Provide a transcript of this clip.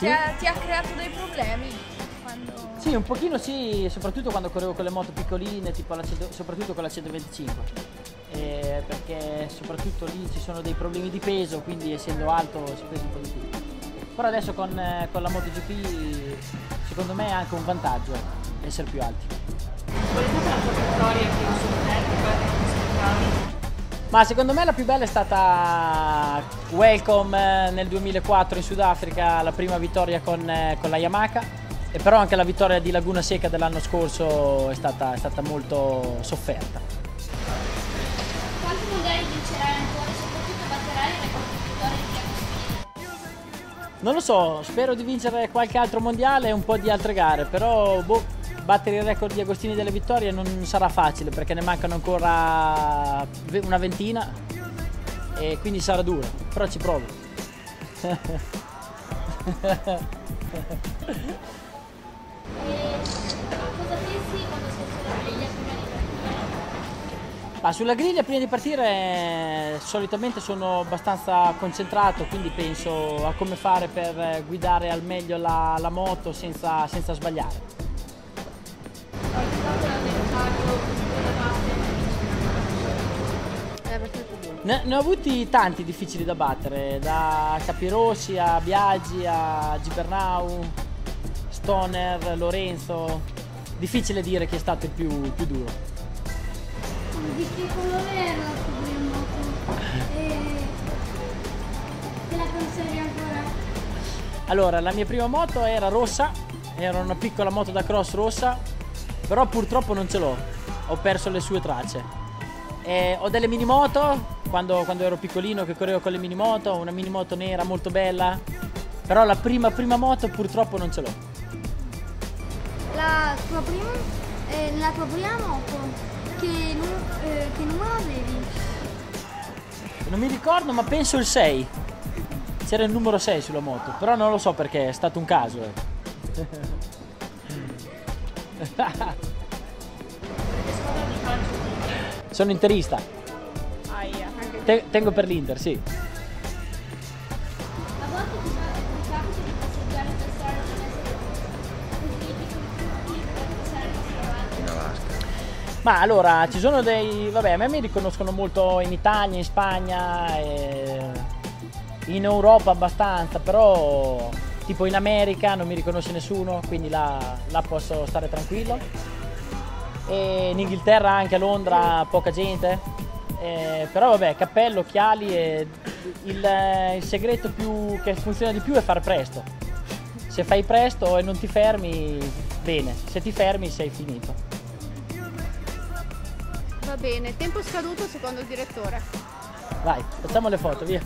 Sì? Ti, ha, ti ha creato dei problemi quando... Sì, un pochino sì, soprattutto quando correvo con le moto piccoline, tipo la, soprattutto con la 125. Eh, perché soprattutto lì ci sono dei problemi di peso, quindi essendo alto si pesa un po' di più. Però adesso con, eh, con la MotoGP secondo me è anche un vantaggio essere più alti. Qual è stata la tua vittoria più sorprendente, che aspettavi? Ma secondo me la più bella è stata Welcome eh, nel 2004 in Sudafrica, la prima vittoria con, eh, con la Yamaha. E però anche la vittoria di Laguna Seca dell'anno scorso è stata, è stata molto sofferta. Quanti mondiali vincerai ancora e soprattutto batterai di vittorie di Agostini? Non lo so, spero di vincere qualche altro mondiale e un po' di altre gare, però boh, battere il record di Agostini delle vittorie non sarà facile perché ne mancano ancora una ventina e quindi sarà duro, però ci provo. Ma sulla griglia prima di partire solitamente sono abbastanza concentrato, quindi penso a come fare per guidare al meglio la, la moto senza, senza sbagliare. Ne, ne ho avuti tanti difficili da battere, da Capirossi a Biagi a Gibernau, Stoner, Lorenzo. Difficile dire chi è stato il più, più duro. Di che colore era la tua prima moto? E te la conservi ancora? Allora, la mia prima moto era rossa, era una piccola moto da cross rossa, però purtroppo non ce l'ho, ho perso le sue tracce. E ho delle mini moto, quando, quando ero piccolino che correvo con le mini moto, una mini moto nera molto bella, però la prima prima moto purtroppo non ce l'ho. La tua prima, eh, la tua prima moto, che, eh, che numero avevi? Non mi ricordo, ma penso il 6. C'era il numero 6 sulla moto, però non lo so perché, è stato un caso. eh. Sono interista, Aia, Te- tengo per l'Inter, sì. A volte ti capita di passeggiare per strade non essere così piccoli per passare il nostro avanti. Ma allora, ci sono dei... Vabbè, a me mi riconoscono molto in Italia, in Spagna, e in Europa abbastanza, però tipo in America non mi riconosce nessuno, quindi là, là posso stare tranquillo. E in Inghilterra, anche a Londra, poca gente. Eh, però vabbè, cappello, occhiali e il, il segreto più, che funziona di più è fare presto. Se fai presto e non ti fermi, bene. Se ti fermi sei finito. Va bene, tempo scaduto secondo il direttore. Vai, facciamo le foto, via.